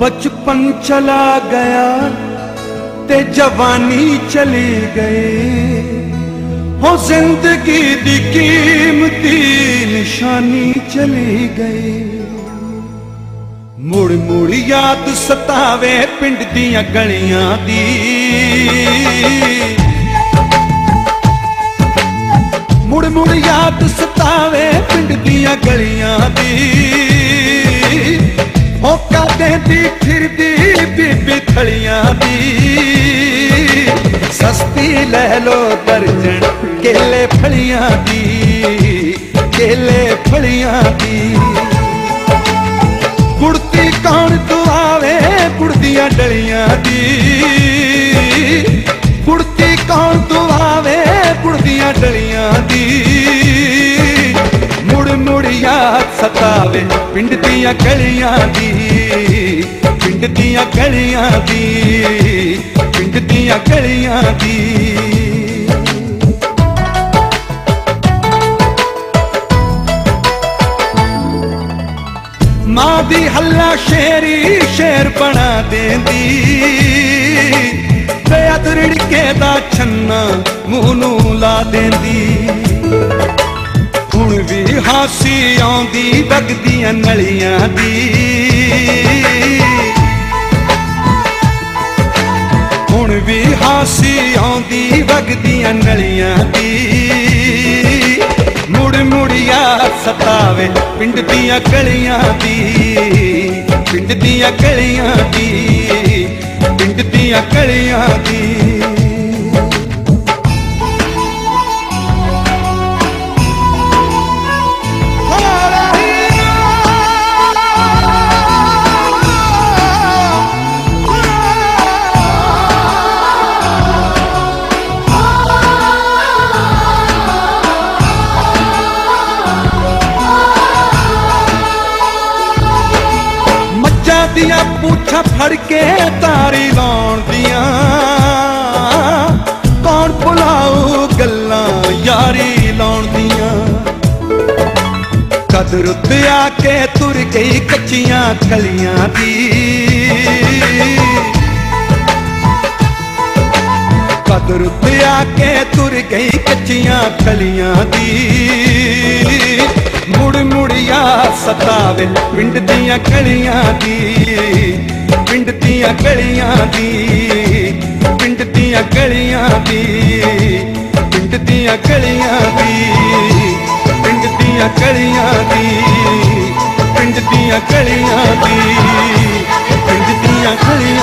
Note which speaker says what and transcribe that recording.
Speaker 1: बचपन चला गया, ते जवानी चली गई। हो ज़िंदगी दी कीमती निशानी चली गई। मुड़ मुड़ याद सतावे पिंड दिया गलियाँ दी। मुड़ मुड़ याद सतावे पिंड दिया गलियाँ दी। होका देंदी बीबी थलियाँ दी। सस्ती लह लो दर्जन, केले फलिया दी, केले फलिया दी। कुड़ती कौन तू आवे कुड़दिया डलिया दी। कुड़ती कौन तू आवे कुड़दिया डलियाँ दी। ਸਤਾਵੇ ਪਿੰਡ ਦੀਆਂ ਗਲੀਆਂ ਦੀ ਪਿੰਡ ਦੀਆਂ ਗਲੀਆਂ ਦੀ ਪਿੰਡ ਦੀਆਂ ਗਲੀਆਂ ਦੀ ਮਾਂ ਦੀ ਹੱਲਾ ਸ਼ੇਰੀ ਸ਼ੇਰ ਬਣਾ ਦੇਂਦੀ ਤੇ ਅਦਰੜ ਕੇ ਦਾ ਛੰਨਾ ਮੂੰਹ ਨੂੰ ਲਾ ਦੇਂਦੀ ਹੁਣ ਵੀ ਹਾਸੀ ਆਉਂਦੀ, ਵਗਦੀਆਂ ਨਲੀਆਂ ਦੀ। ਹੁਣ ਵੀ ਹਾਸੀ ਆਉਂਦੀ, ਵਗਦੀਆਂ ਨਲੀਆਂ ਦੀ। ਮੁੜ ਮੁੜ ਸਤਾਵੇ ਪਿੰਡ ਦੀਆਂ ਗਲੀਆਂ ਦੀ, ਪਿੰਡ ਦੀਆਂ ਗਲੀਆਂ ਦੀ, ਪਿੰਡ ਦੀਆਂ ਗਲੀਆਂ ਦੀ। ਫੜ ਕੇ ਤਾਰੀ ਲਾਉਣ ਦੀਆਂ। ਕੌਣ ਭੁਲਾਊ ਗੱਲਾਂ ਯਾਰੀ ਲਾਉਣ ਦੀਆਂ। ਕਦਰ ਉੱਤੇ ਆ ਕੇ ਤੁਰ ਗਈ ਕੱਚੀਆਂ ਕਲੀਆਂ ਦੀ। ਕਦਰ ਉੱਤੇ ਕੇ ਤੁਰ ਗਈ ਕੱਚੀਆਂ ਕਲੀਆਂ ਦੀ। ਮੁੜ ਮੁੜ ਯਾਦ ਸਤਾਵੇ ਪਿੰਡ ਦੀਆਂ ਗਲੀਆਂ ਦੀ। ਪਿੰਡ ਦੀਆਂ ਗਲੀਆਂ ਦੀ ਪਿੰਡ ਦੀਆਂ ਗਲੀਆਂ ਦੀ ਪਿੰਡ ਦੀਆਂ ਗਲੀਆਂ ਦੀ ਪਿੰਡ ਦੀਆਂ ਗਲੀਆਂ ਦੀ ਪਿੰਡ ਦੀਆਂ ਗਲੀਆਂ ਦੀ ਪਿੰਡ ਦੀਆਂ ਗਲੀਆਂ